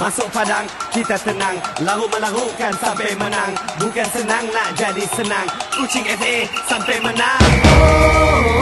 Masuk padang, kita tenang. Lalu melarukan sampai menang. Bukan senang nak jadi senang. Kucing FA sampai menang. oh, oh, oh.